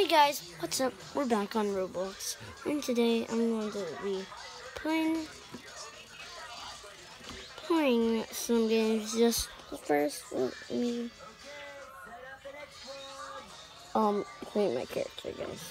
Hey guys, what's up? We're back on Roblox, and today I'm going to be playing playing some games. Just first, let me um create my character, guys.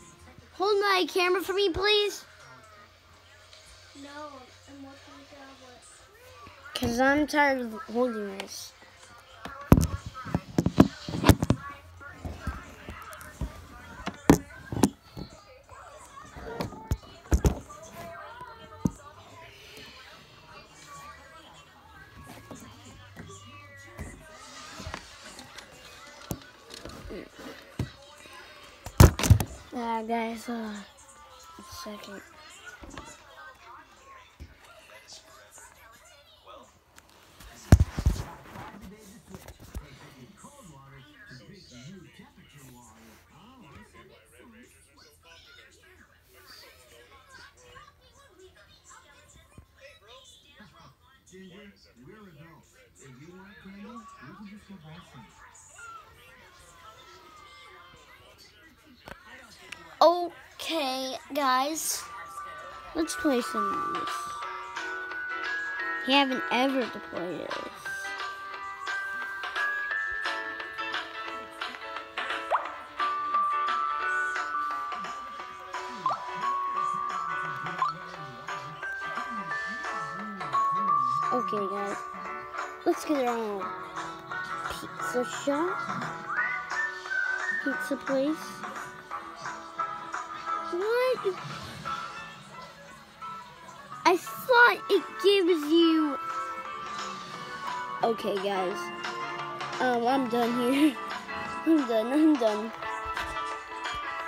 hold my camera for me, please? No, I'm watching the tablet. Because I'm tired of holding this. Ah, guys, uh, second. Ginger, we're adults. If you want candy, can just go buy some. Okay, guys, let's play some of this. You haven't ever play this. Okay, guys, let's get around pizza shop, pizza place. What? I thought it gives you. Okay, guys. Um, I'm done here. I'm done. I'm done.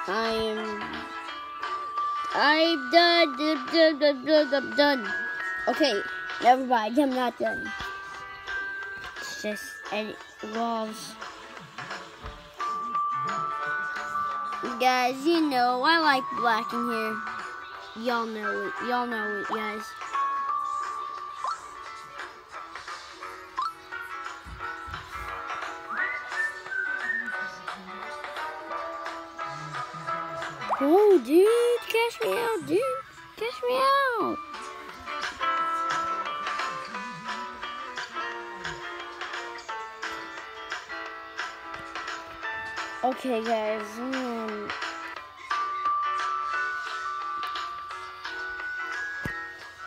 I am. I'm done. Done. Done. I'm done. Okay, never mind. I'm not done. It's just edit walls. Guys, you know, I like black in here. Y'all know it. Y'all know it, guys. Oh, dude, cash me out, dude. Cash me out. Okay, guys. Um,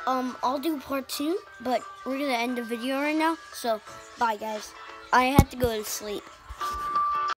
um, I'll do part two, but we're gonna end the video right now. So, bye, guys. I have to go to sleep.